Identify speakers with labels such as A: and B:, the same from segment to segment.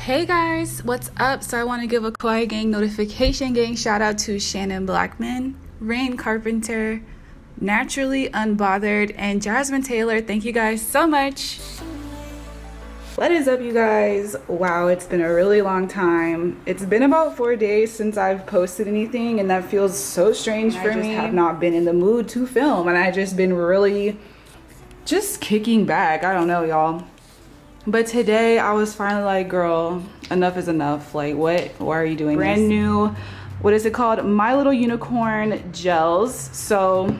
A: Hey guys, what's up? So I want to give a Quiet Gang notification gang shout out to Shannon Blackman, Rain Carpenter, Naturally Unbothered, and Jasmine Taylor. Thank you guys so much. What is up, you guys? Wow, it's been a really long time. It's been about four days since I've posted anything, and that feels so strange for me. I have not been in the mood to film, and I just been really just kicking back. I don't know, y'all. But today I was finally like, girl, enough is enough. Like, what? Why are you doing this? Brand this? new, what is it called? My Little Unicorn gels. So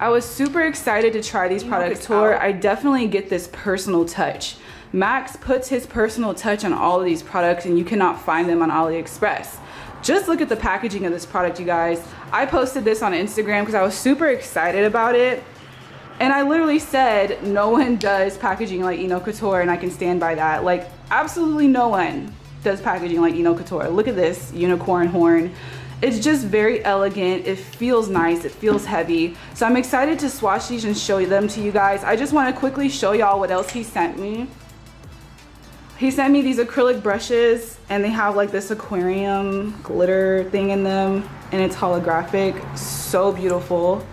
A: I was super excited to try these products. Tour. I definitely get this personal touch. Max puts his personal touch on all of these products and you cannot find them on AliExpress. Just look at the packaging of this product, you guys. I posted this on Instagram because I was super excited about it and I literally said, no one does packaging like Enail Couture and I can stand by that. Like absolutely no one does packaging like Enail Couture. Look at this unicorn horn. It's just very elegant. It feels nice. It feels heavy. So I'm excited to swatch these and show them to you guys. I just want to quickly show y'all what else he sent me. He sent me these acrylic brushes and they have like this aquarium glitter thing in them and it's holographic. So beautiful.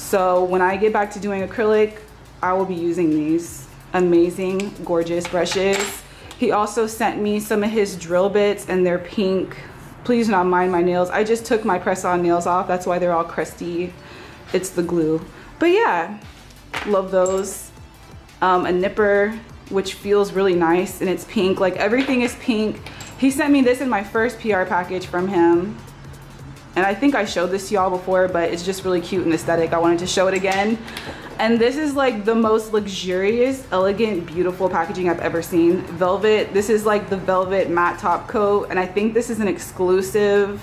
A: So when I get back to doing acrylic, I will be using these amazing, gorgeous brushes. He also sent me some of his drill bits and they're pink. Please do not mind my nails. I just took my press-on nails off. That's why they're all crusty. It's the glue. But yeah, love those. Um, a nipper, which feels really nice and it's pink. Like everything is pink. He sent me this in my first PR package from him and I think I showed this to y'all before but it's just really cute and aesthetic. I wanted to show it again. And this is like the most luxurious elegant beautiful packaging I've ever seen. Velvet this is like the velvet matte top coat. And I think this is an exclusive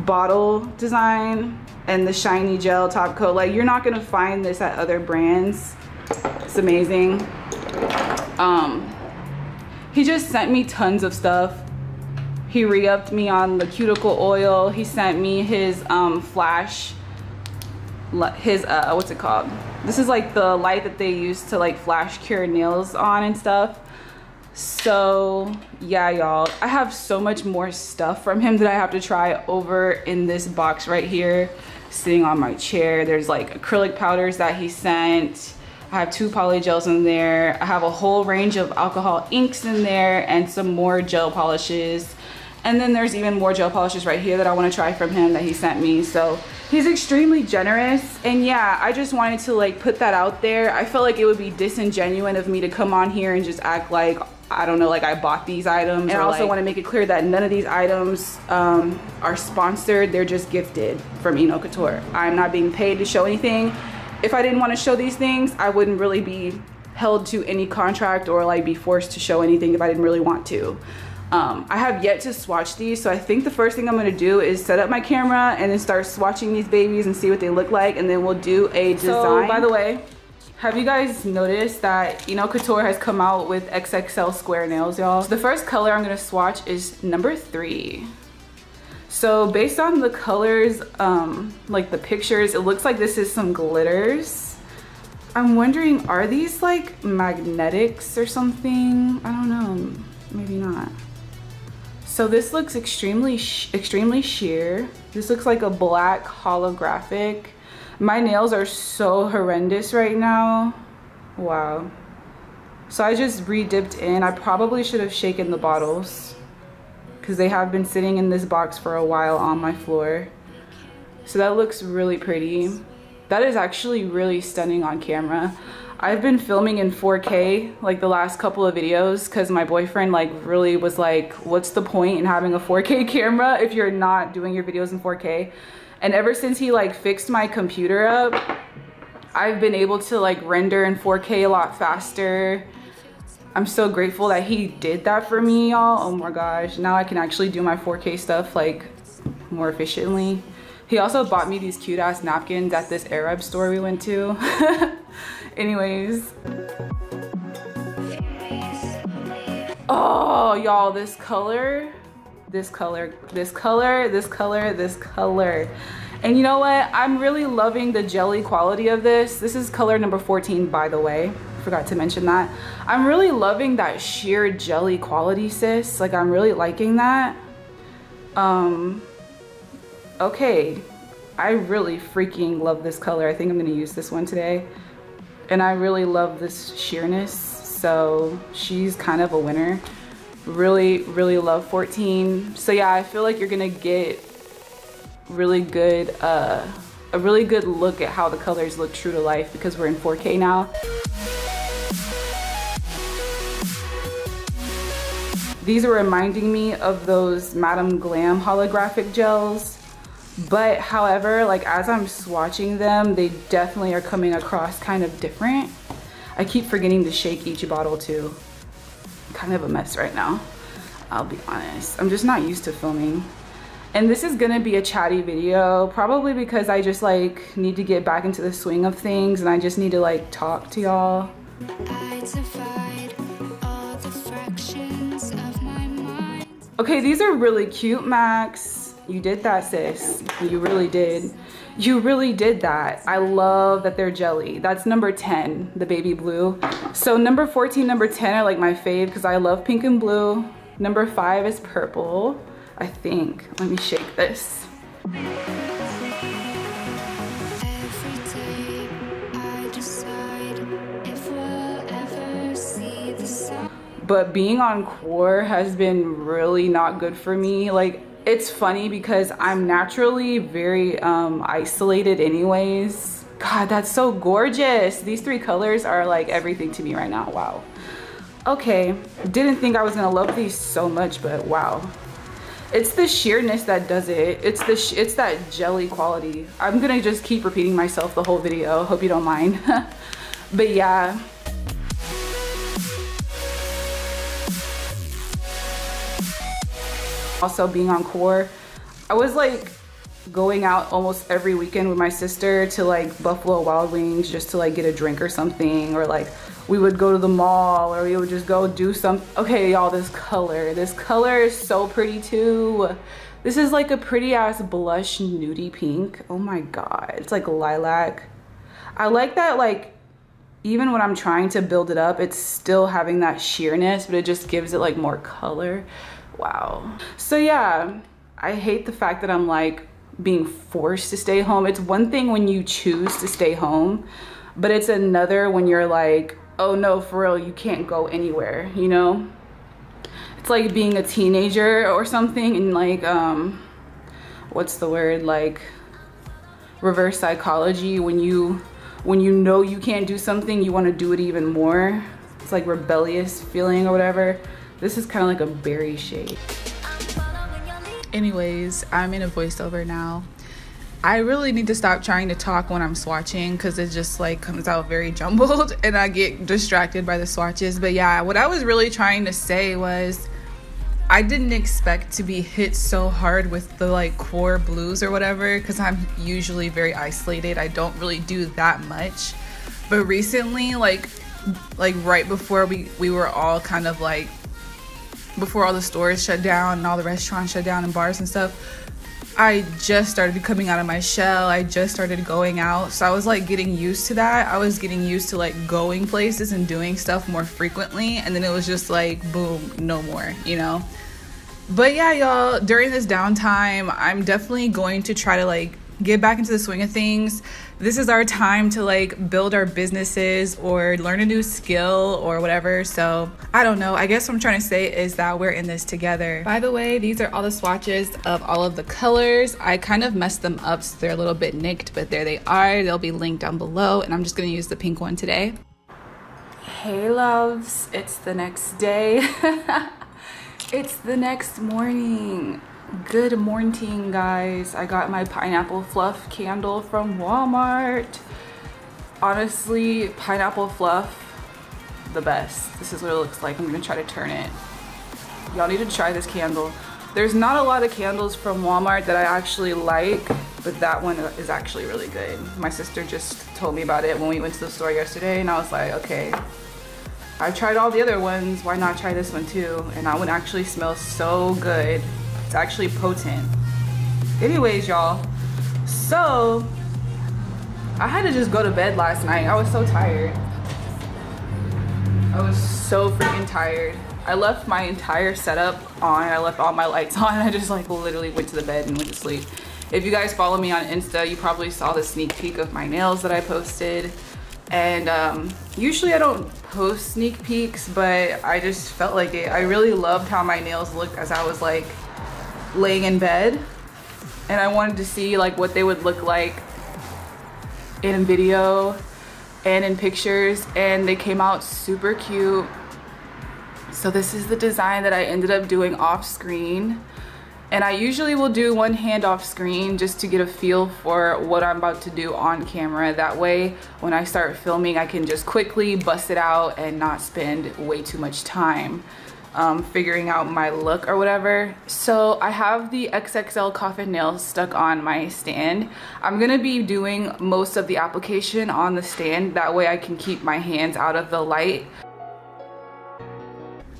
A: bottle design and the shiny gel top coat. Like you're not gonna find this at other brands. It's amazing. Um he just sent me tons of stuff he re-upped me on the cuticle oil. He sent me his um, flash, his, uh, what's it called? This is like the light that they use to like flash cure nails on and stuff. So yeah, y'all, I have so much more stuff from him that I have to try over in this box right here, sitting on my chair. There's like acrylic powders that he sent. I have two poly gels in there. I have a whole range of alcohol inks in there and some more gel polishes. And then there's even more gel polishes right here that I want to try from him that he sent me. So he's extremely generous. And yeah, I just wanted to like put that out there. I felt like it would be disingenuous of me to come on here and just act like I don't know, like I bought these items. And I also like, want to make it clear that none of these items um, are sponsored. They're just gifted from Enail Couture. I'm not being paid to show anything. If I didn't want to show these things, I wouldn't really be held to any contract or like be forced to show anything if I didn't really want to. Um, I have yet to swatch these, so I think the first thing I'm gonna do is set up my camera and then start swatching these babies and see what they look like, and then we'll do a design. So, by the way, have you guys noticed that Enail Couture has come out with XXL square nails, y'all? So the first color I'm gonna swatch is number three. So based on the colors, um, like the pictures, it looks like this is some glitters. I'm wondering, are these like magnetics or something? I don't know, maybe not. So this looks extremely, extremely sheer. This looks like a black holographic. My nails are so horrendous right now. Wow. So I just re-dipped in. I probably should have shaken the bottles because they have been sitting in this box for a while on my floor. So that looks really pretty. That is actually really stunning on camera. I've been filming in 4K like the last couple of videos because my boyfriend like really was like, what's the point in having a 4K camera if you're not doing your videos in 4K? And ever since he like fixed my computer up, I've been able to like render in 4K a lot faster. I'm so grateful that he did that for me, y'all. Oh my gosh, now I can actually do my 4K stuff like more efficiently. He also bought me these cute ass napkins at this Arab store we went to. Anyways. Oh, y'all, this color, this color, this color, this color, this color. And you know what? I'm really loving the jelly quality of this. This is color number 14, by the way. forgot to mention that. I'm really loving that sheer jelly quality, sis. Like I'm really liking that. Um, okay, I really freaking love this color. I think I'm gonna use this one today. And I really love this sheerness. So she's kind of a winner. Really, really love 14. So yeah, I feel like you're gonna get really good, uh, a really good look at how the colors look true to life because we're in 4K now. These are reminding me of those Madam Glam holographic gels. But however, like as I'm swatching them, they definitely are coming across kind of different. I keep forgetting to shake each bottle too. Kind of a mess right now, I'll be honest. I'm just not used to filming. And this is gonna be a chatty video, probably because I just like need to get back into the swing of things and I just need to like talk to y'all. Okay, these are really cute, Max. You did that, sis. You really did. You really did that. I love that they're jelly. That's number 10, the baby blue. So number 14, number 10 are like my fave because I love pink and blue. Number five is purple. I think. Let me shake this. but being on core has been really not good for me. Like, it's funny because I'm naturally very um, isolated anyways. God, that's so gorgeous. These three colors are like everything to me right now. Wow. Okay, didn't think I was gonna love these so much, but wow. It's the sheerness that does it. It's the it's that jelly quality. I'm gonna just keep repeating myself the whole video. Hope you don't mind. but yeah. Also being on core, I was like going out almost every weekend with my sister to like Buffalo Wild Wings just to like get a drink or something or like we would go to the mall or we would just go do some okay y'all this color this color is so pretty too. This is like a pretty ass blush nudie pink. Oh my god it's like lilac. I like that like even when i'm trying to build it up it's still having that sheerness but it just gives it like more color wow so yeah i hate the fact that i'm like being forced to stay home it's one thing when you choose to stay home but it's another when you're like oh no, for real, you can't go anywhere, you know? It's like being a teenager or something and like, um, what's the word? Like reverse psychology when you, when you know you can't do something, you wanna do it even more. It's like rebellious feeling or whatever. This is kind of like a berry shade. Anyways, I'm in a voiceover now. I really need to stop trying to talk when I'm swatching because it just like comes out very jumbled and I get distracted by the swatches. But yeah, what I was really trying to say was I didn't expect to be hit so hard with the like core blues or whatever because I'm usually very isolated. I don't really do that much. But recently, like like right before we we were all kind of like before all the stores shut down and all the restaurants shut down and bars and stuff I just started coming out of my shell. I just started going out. So I was like getting used to that. I was getting used to like going places and doing stuff more frequently. And then it was just like, boom, no more, you know? But yeah, y'all, during this downtime, I'm definitely going to try to like get back into the swing of things. This is our time to like build our businesses or learn a new skill or whatever. So I don't know. I guess what I'm trying to say is that we're in this together. By the way, these are all the swatches of all of the colors. I kind of messed them up so they're a little bit nicked, but there they are. They'll be linked down below. And I'm just going to use the pink one today. Hey loves, it's the next day. it's the next morning. Good morning, guys. I got my pineapple fluff candle from Walmart. Honestly, pineapple fluff, the best. This is what it looks like. I'm gonna try to turn it. Y'all need to try this candle. There's not a lot of candles from Walmart that I actually like, but that one is actually really good. My sister just told me about it when we went to the store yesterday, and I was like, okay, I tried all the other ones, why not try this one too? And that one actually smells so good. It's actually potent. Anyways, y'all. So, I had to just go to bed last night. I was so tired. I was so freaking tired. I left my entire setup on. I left all my lights on. I just like literally went to the bed and went to sleep. If you guys follow me on Insta, you probably saw the sneak peek of my nails that I posted. And um, usually I don't post sneak peeks, but I just felt like it. I really loved how my nails looked as I was like laying in bed. And I wanted to see like what they would look like in video and in pictures and they came out super cute. So this is the design that I ended up doing off screen. And I usually will do one hand off screen just to get a feel for what I'm about to do on camera. That way, when I start filming, I can just quickly bust it out and not spend way too much time um, figuring out my look or whatever. So I have the XXL coffin nails stuck on my stand. I'm gonna be doing most of the application on the stand. That way I can keep my hands out of the light.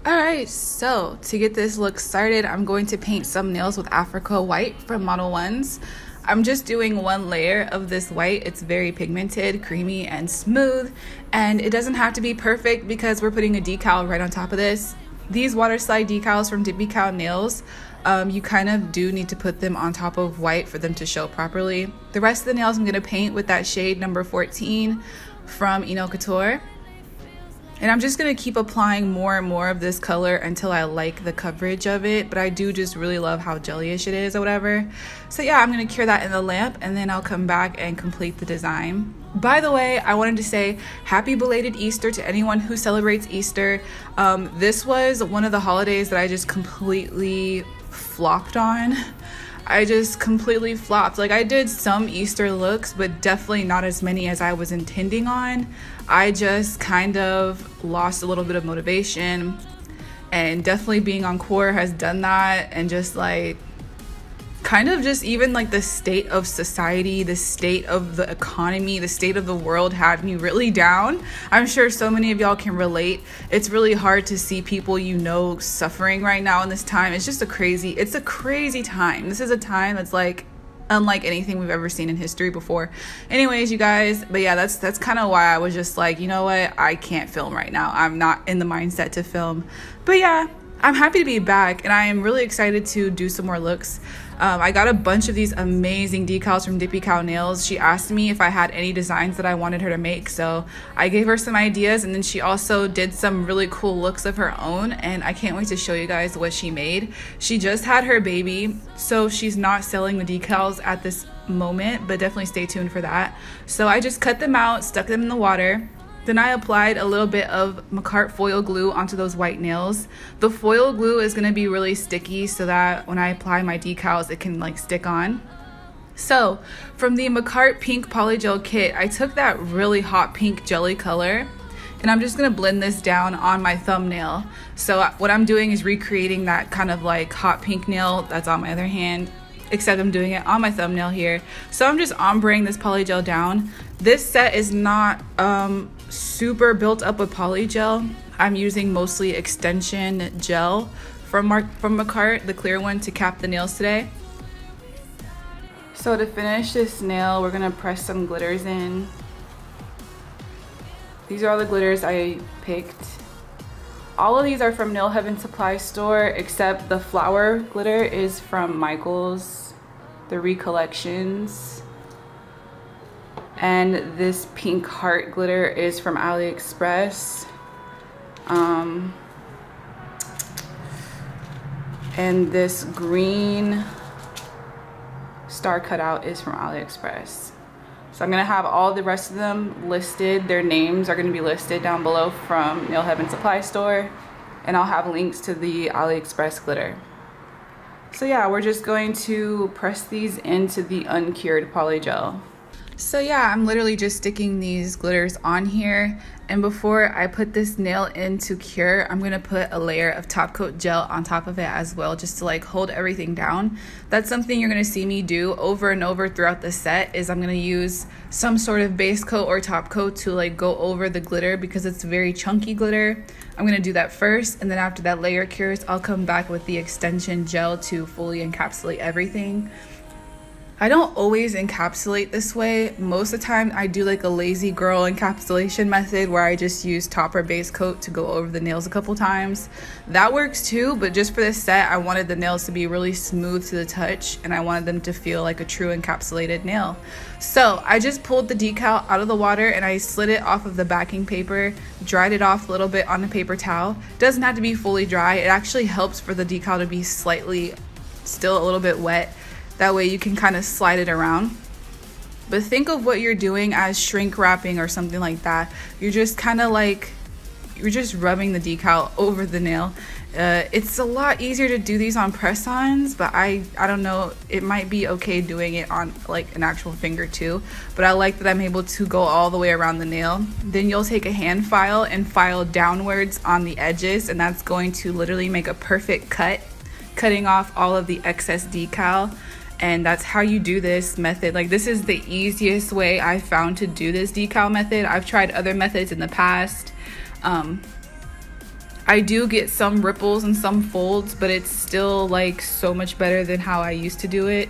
A: Alright, so to get this look started, I'm going to paint some nails with Africa White from Modelones. I'm just doing one layer of this white. It's very pigmented, creamy, and smooth. And it doesn't have to be perfect because we're putting a decal right on top of this. These water slide decals from Dippy Cow Nails, um, you kind of do need to put them on top of white for them to show properly. The rest of the nails I'm going to paint with that shade number 14 from Enail Couture. And I'm just going to keep applying more and more of this color until I like the coverage of it. But I do just really love how jellyish it is or whatever. So yeah, I'm going to cure that in the lamp and then I'll come back and complete the design. By the way, I wanted to say happy belated Easter to anyone who celebrates Easter. Um, this was one of the holidays that I just completely flopped on. I just completely flopped. Like I did some Easter looks, but definitely not as many as I was intending on. I just kind of lost a little bit of motivation and definitely being on core has done that and just like kind of just even like the state of society, the state of the economy, the state of the world had me really down. I'm sure so many of y'all can relate. It's really hard to see people you know suffering right now in this time. It's just a crazy, it's a crazy time. This is a time that's like unlike anything we've ever seen in history before. Anyways, you guys, but yeah, that's that's kind of why I was just like, you know what? I can't film right now. I'm not in the mindset to film. But yeah, I'm happy to be back and I am really excited to do some more looks. Um, I got a bunch of these amazing decals from Dippy Cow Nails. She asked me if I had any designs that I wanted her to make, so I gave her some ideas and then she also did some really cool looks of her own and I can't wait to show you guys what she made. She just had her baby, so she's not selling the decals at this moment, but definitely stay tuned for that. So I just cut them out, stuck them in the water, then I applied a little bit of Makartt foil glue onto those white nails. The foil glue is gonna be really sticky so that when I apply my decals, it can like stick on. So from the Makartt Pink Polygel Kit, I took that really hot pink jelly color and I'm just gonna blend this down on my thumbnail. So what I'm doing is recreating that kind of like hot pink nail that's on my other hand except I'm doing it on my thumbnail here. So I'm just ombreing this polygel down. This set is not um, super built up with polygel. I'm using mostly extension gel from Mark from Makartt, the clear one to cap the nails today. So to finish this nail, we're gonna press some glitters in. These are all the glitters I picked. All of these are from Nail Heaven Supply Store, except the flower glitter is from Michaels, the Recollections. And this pink heart glitter is from AliExpress. Um, and this green star cutout is from AliExpress. So I'm gonna have all the rest of them listed. Their names are gonna be listed down below from Nail Heaven Supply Store. And I'll have links to the AliExpress glitter. So yeah, we're just going to press these into the uncured polygel. So yeah, I'm literally just sticking these glitters on here. And before I put this nail in to cure, I'm gonna put a layer of top coat gel on top of it as well, just to like hold everything down. That's something you're gonna see me do over and over throughout the set is I'm gonna use some sort of base coat or top coat to like go over the glitter because it's very chunky glitter. I'm gonna do that first and then after that layer cures, I'll come back with the extension gel to fully encapsulate everything. I don't always encapsulate this way. Most of the time, I do like a lazy girl encapsulation method where I just use top or base coat to go over the nails a couple times. That works too, but just for this set, I wanted the nails to be really smooth to the touch and I wanted them to feel like a true encapsulated nail. So I just pulled the decal out of the water and I slid it off of the backing paper, dried it off a little bit on a paper towel. Doesn't have to be fully dry. It actually helps for the decal to be slightly still a little bit wet that way you can kind of slide it around. But think of what you're doing as shrink wrapping or something like that. You're just kind of like, you're just rubbing the decal over the nail. Uh, it's a lot easier to do these on press-ons, but I, I don't know, it might be okay doing it on like an actual finger too. But I like that I'm able to go all the way around the nail. Then you'll take a hand file and file downwards on the edges and that's going to literally make a perfect cut, cutting off all of the excess decal and that's how you do this method. Like this is the easiest way i found to do this decal method. I've tried other methods in the past. Um, i do get some ripples and some folds but it's still like so much better than how i used to do it.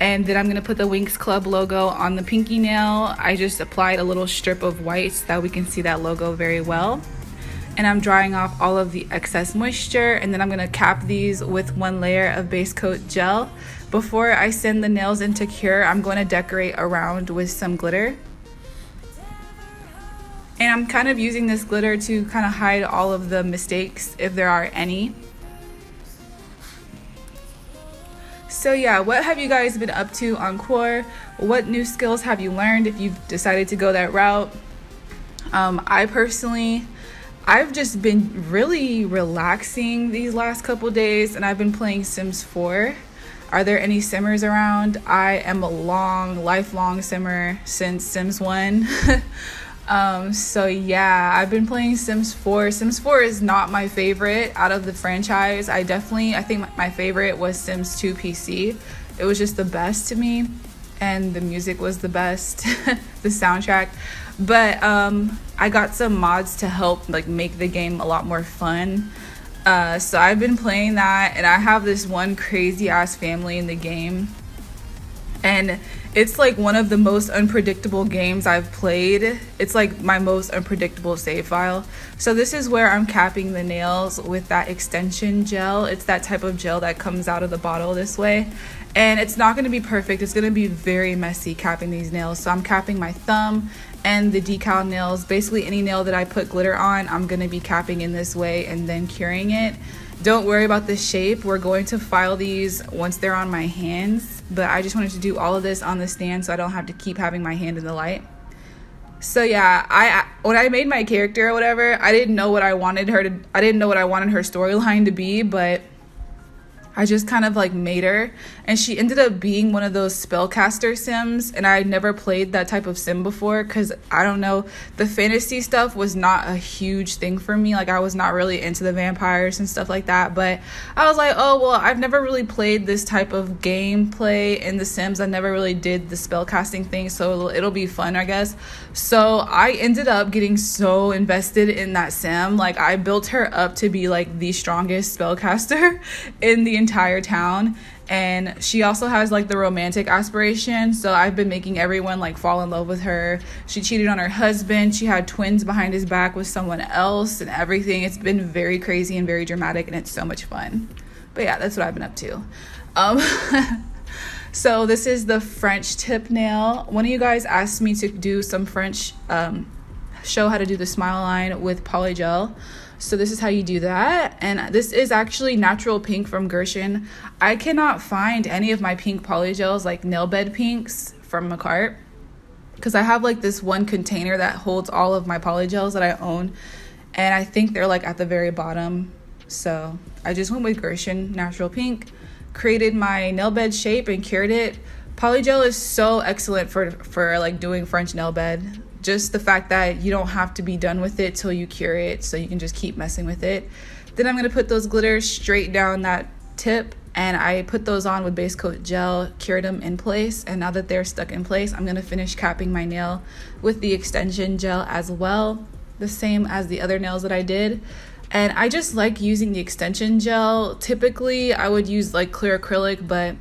A: And then i'm going to put the winx club logo on the pinky nail. I just applied a little strip of white so that we can see that logo very well and I'm drying off all of the excess moisture and then I'm going to cap these with one layer of base coat gel before I send the nails into cure, I'm going to decorate around with some glitter. And I'm kind of using this glitter to kind of hide all of the mistakes if there are any. So yeah, what have you guys been up to on Quora? What new skills have you learned if you've decided to go that route? Um, I personally, I've just been really relaxing these last couple days and I've been playing Sims 4. Are there any simmers around? I am a long, lifelong simmer since Sims 1. um, so yeah, I've been playing Sims 4. Sims 4 is not my favorite out of the franchise. I definitely, I think my favorite was Sims 2 PC. It was just the best to me and the music was the best, the soundtrack. But um, I got some mods to help like make the game a lot more fun. Uh, so I've been playing that, and I have this one crazy ass family in the game. And it's like one of the most unpredictable games I've played. It's like my most unpredictable save file. So this is where I'm capping the nails with that extension gel. It's that type of gel that comes out of the bottle this way. And it's not going to be perfect. It's going to be very messy capping these nails. So I'm capping my thumb and the decal nails. Basically any nail that I put glitter on, I'm gonna be capping in this way and then curing it. Don't worry about the shape. We're going to file these once they're on my hands, but I just wanted to do all of this on the stand so I don't have to keep having my hand in the light. So yeah, I when I made my character or whatever, I didn't know what I wanted her to I didn't know what I wanted her storyline to be, but I just kind of like made her. And she ended up being one of those spellcaster sims. And I never played that type of sim before because I don't know, the fantasy stuff was not a huge thing for me. Like, I was not really into the vampires and stuff like that. But I was like, oh, well, I've never really played this type of gameplay in The Sims. I never really did the spellcasting thing. So it'll, it'll be fun, I guess. So I ended up getting so invested in that sim. Like, I built her up to be like the strongest spellcaster in the entire town and she also has like the romantic aspiration so i've been making everyone like fall in love with her. She cheated on her husband she had twins behind his back with someone else and everything. It's been very crazy and very dramatic and it's so much fun. But yeah that's what i've been up to. Um so this is the french tip nail. One of you guys asked me to do some french um show how to do the smile line with polygel so this is how you do that. And this is actually natural pink from Gershion. I cannot find any of my pink polygels like nail bed pinks from Makartt because I have like this one container that holds all of my polygels that I own. And I think they're like at the very bottom. So I just went with Gershion Natural Pink, created my nail bed shape and cured it. Polygel is so excellent for for like doing French nail bed just the fact that you don't have to be done with it till you cure it so you can just keep messing with it. Then i'm to put those glitters straight down that tip and i put those on with base coat gel cured them in place and now that they're stuck in place i'm to finish capping my nail with the extension gel as well the same as the other nails that i did. And i just like using the extension gel. Typically i would use like clear acrylic but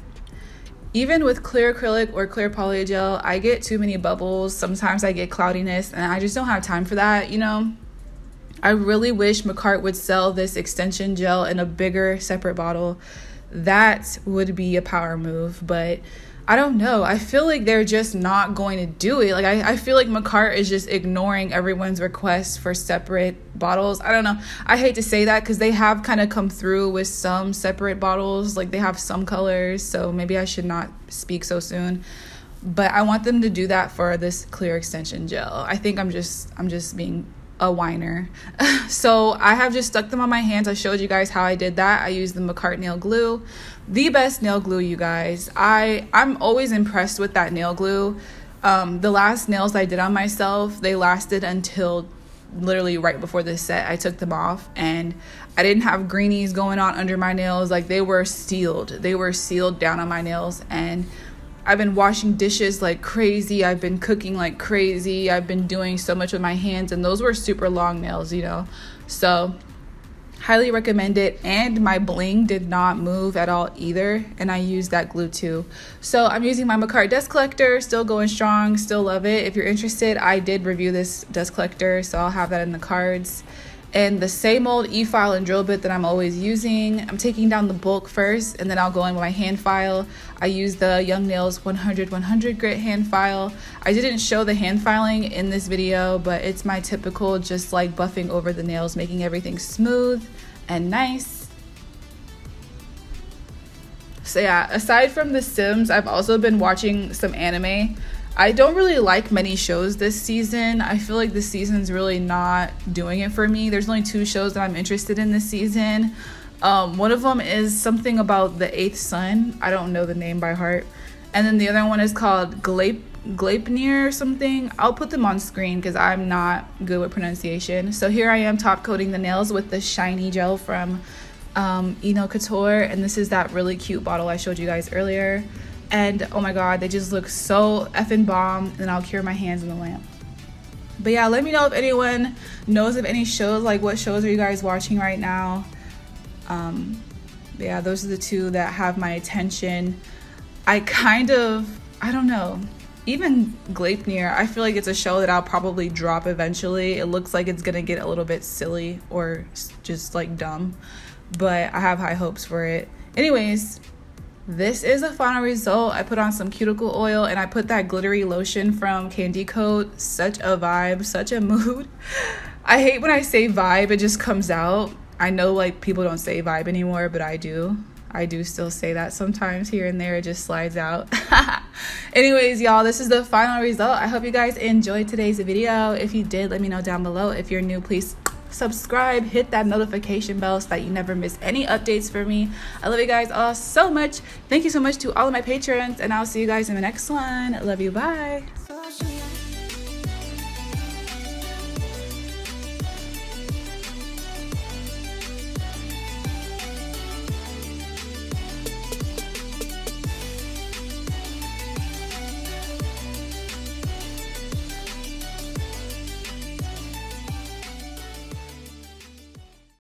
A: even with clear acrylic or clear poly gel, I get too many bubbles. Sometimes I get cloudiness, and I just don't have time for that, you know? I really wish Makartt would sell this extension gel in a bigger separate bottle. That would be a power move, but I don't know. I feel like they're just not going to do it. Like I, I feel like Makartt is just ignoring everyone's request for separate bottles. I don't know. I hate to say that because they have kind of come through with some separate bottles. Like they have some colors, so maybe I should not speak so soon. But I want them to do that for this clear extension gel. I think I'm just I'm just being a whiner. so I have just stuck them on my hands. I showed you guys how I did that. I used the Makartt nail glue. The best nail glue, you guys. I I'm always impressed with that nail glue. Um, the last nails I did on myself, they lasted until literally right before this set. I took them off and I didn't have greenies going on under my nails. Like they were sealed. They were sealed down on my nails and I've been washing dishes like crazy. I've been cooking like crazy. I've been doing so much with my hands, and those were super long nails, you know. So, highly recommend it. And my bling did not move at all either, and I used that glue too. So, I'm using my Makartt dust collector, still going strong, still love it. If you're interested, I did review this dust collector, so I'll have that in the cards and the same old e-file and drill bit that I'm always using. I'm taking down the bulk first and then I'll go in with my hand file. I use the Young Nails 100 100 grit hand file. I didn't show the hand filing in this video, but it's my typical just like buffing over the nails, making everything smooth and nice. So yeah, aside from The Sims, I've also been watching some anime. I don't really like many shows this season. I feel like this season's really not doing it for me. There's only two shows that I'm interested in this season. Um, one of them is something about the eighth son. I don't know the name by heart. And then the other one is called Glape Gleipnir or something. I'll put them on screen because I'm not good with pronunciation. So here I am top coating the nails with the shiny gel from um, Enail Couture. And this is that really cute bottle I showed you guys earlier and oh my god they just look so effing bomb and I'll cure my hands in the lamp. But yeah let me know if anyone knows of any shows like what shows are you guys watching right now. Um yeah those are the two that have my attention. I kind of I don't know. Even Gleipnir, I feel like it's a show that I'll probably drop eventually. It looks like it's gonna get a little bit silly or just like dumb, but I have high hopes for it. Anyways, this is a final result. I put on some cuticle oil and I put that glittery lotion from Candy Coat. Such a vibe, such a mood. I hate when I say vibe, it just comes out. I know like people don't say vibe anymore, but I do. I do still say that sometimes here and there, it just slides out. Anyways, y'all, this is the final result. I hope you guys enjoyed today's video. If you did, let me know down below. If you're new, please subscribe, hit that notification bell so that you never miss any updates for me. I love you guys all so much. Thank you so much to all of my patrons, and I'll see you guys in the next one. Love you. Bye.